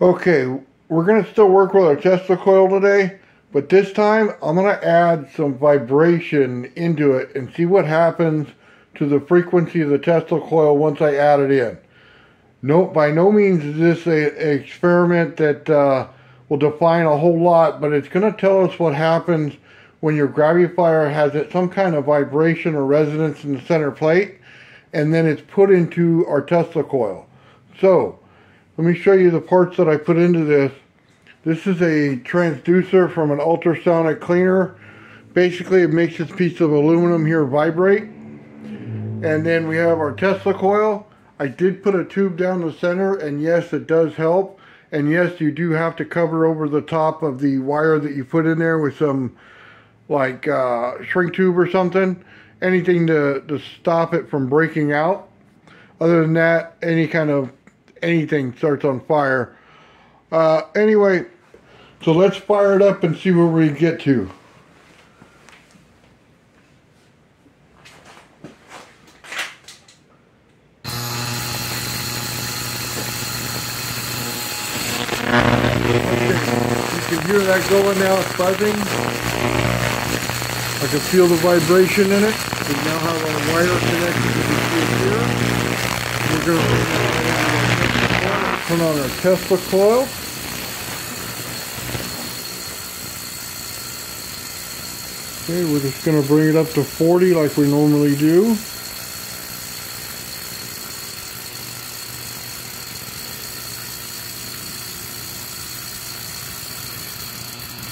Okay, we're going to still work with our Tesla coil today, but this time I'm going to add some vibration into it and see what happens to the frequency of the Tesla coil once I add it in. No, by no means is this an experiment that uh, will define a whole lot, but it's going to tell us what happens when your graviflyer has it, some kind of vibration or resonance in the center plate, and then it's put into our Tesla coil. So, let me show you the parts that I put into this. This is a transducer from an ultrasonic cleaner. Basically, it makes this piece of aluminum here vibrate. And then we have our Tesla coil. I did put a tube down the center, and yes, it does help. And yes, you do have to cover over the top of the wire that you put in there with some like uh, shrink tube or something. Anything to, to stop it from breaking out. Other than that, any kind of anything starts on fire. Uh, anyway, so let's fire it up and see where we get to. You can hear that going now, it's buzzing. I can feel the vibration in it. We now have our wire connected to the here. Turn on our Tesla coil. Okay, we're just going to bring it up to 40 like we normally do.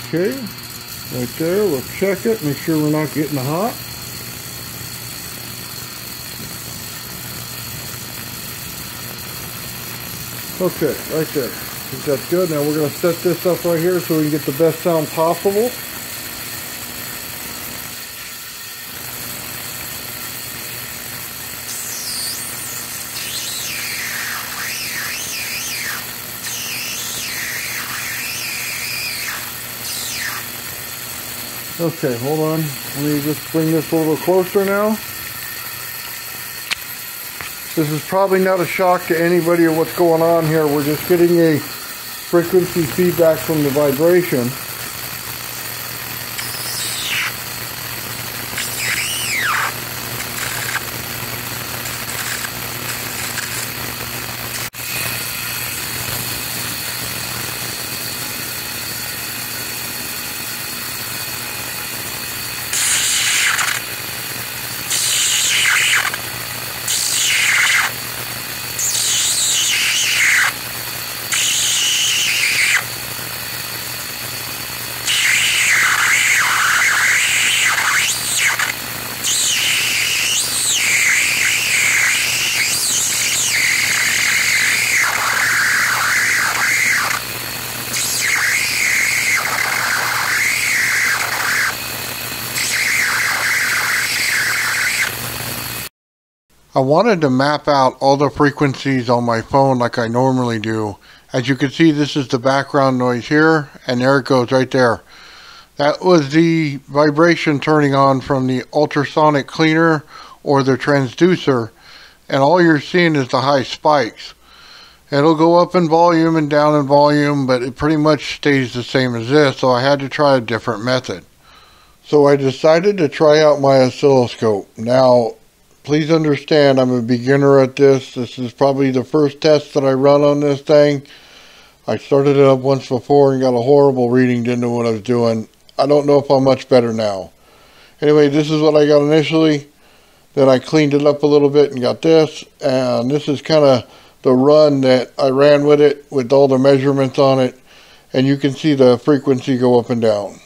Okay, right there, we'll check it, make sure we're not getting hot. Okay, right there. I think that's good. Now we're going to set this up right here so we can get the best sound possible. Okay, hold on. Let me just bring this a little closer now. This is probably not a shock to anybody of what's going on here. We're just getting a frequency feedback from the vibration. I wanted to map out all the frequencies on my phone like I normally do. As you can see, this is the background noise here, and there it goes right there. That was the vibration turning on from the ultrasonic cleaner or the transducer, and all you're seeing is the high spikes. It'll go up in volume and down in volume, but it pretty much stays the same as this, so I had to try a different method. So I decided to try out my oscilloscope. Now, please understand I'm a beginner at this. This is probably the first test that I run on this thing. I started it up once before and got a horrible reading, didn't know what I was doing. I don't know if I'm much better now. Anyway, this is what I got initially. Then I cleaned it up a little bit and got this. And this is kind of the run that I ran with it with all the measurements on it. And you can see the frequency go up and down.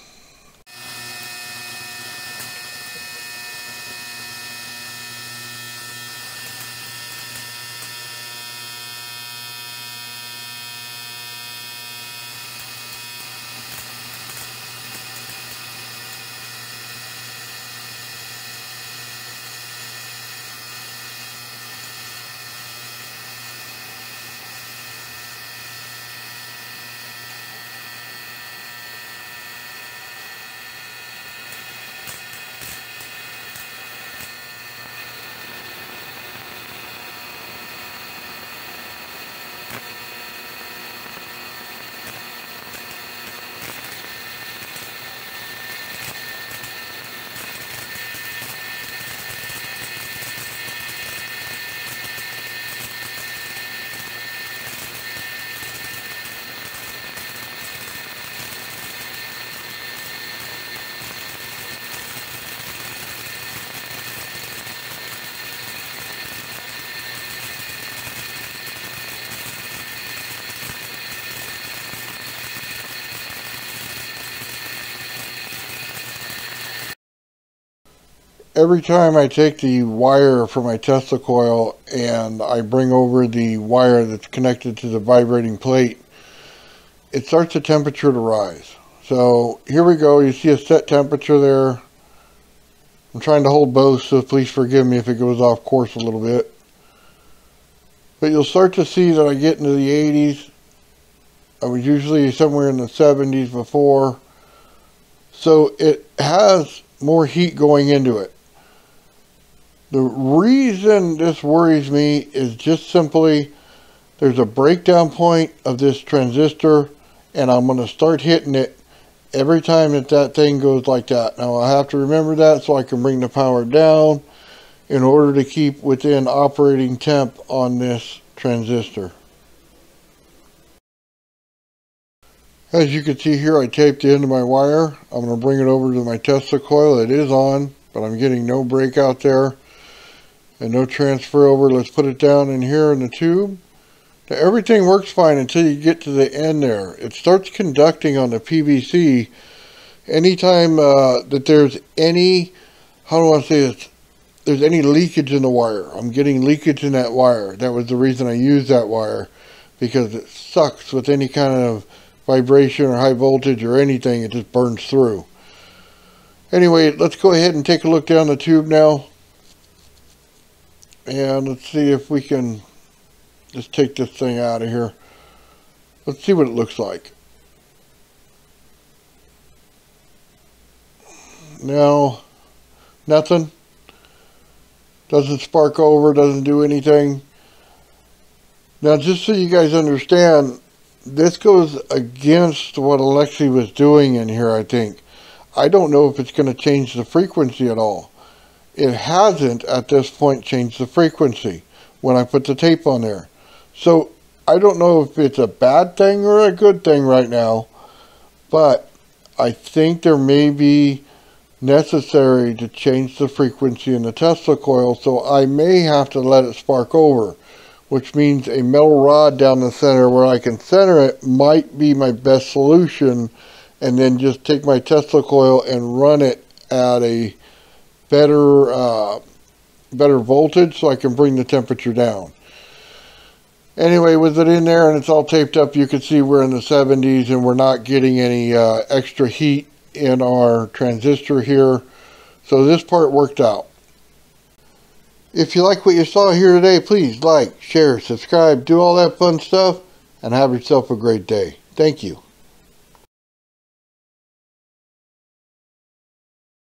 Every time I take the wire from my Tesla coil and I bring over the wire that's connected to the vibrating plate, it starts the temperature to rise. So here we go. You see a set temperature there. I'm trying to hold both, so please forgive me if it goes off course a little bit. But you'll start to see that I get into the 80s. I was usually somewhere in the 70s before. So it has more heat going into it. The reason this worries me is just simply there's a breakdown point of this transistor and I'm going to start hitting it every time that that thing goes like that. Now I have to remember that so I can bring the power down in order to keep within operating temp on this transistor. As you can see here I taped the end of my wire. I'm going to bring it over to my Tesla coil. It is on but I'm getting no breakout there and no transfer over. Let's put it down in here in the tube. Now, everything works fine until you get to the end there. It starts conducting on the PVC anytime uh, that there's any, how do I say this, there's any leakage in the wire. I'm getting leakage in that wire. That was the reason I used that wire because it sucks with any kind of vibration or high voltage or anything. It just burns through. Anyway, let's go ahead and take a look down the tube now. And let's see if we can just take this thing out of here. Let's see what it looks like. Now, nothing. Doesn't spark over, doesn't do anything. Now, just so you guys understand, this goes against what Alexi was doing in here, I think. I don't know if it's going to change the frequency at all. It hasn't, at this point, changed the frequency when I put the tape on there. So I don't know if it's a bad thing or a good thing right now, but I think there may be necessary to change the frequency in the Tesla coil, so I may have to let it spark over, which means a metal rod down the center where I can center it might be my best solution, and then just take my Tesla coil and run it at a better, uh, better voltage so I can bring the temperature down. Anyway, with it in there and it's all taped up, you can see we're in the 70s and we're not getting any uh, extra heat in our transistor here. So this part worked out. If you like what you saw here today, please like, share, subscribe, do all that fun stuff, and have yourself a great day. Thank you.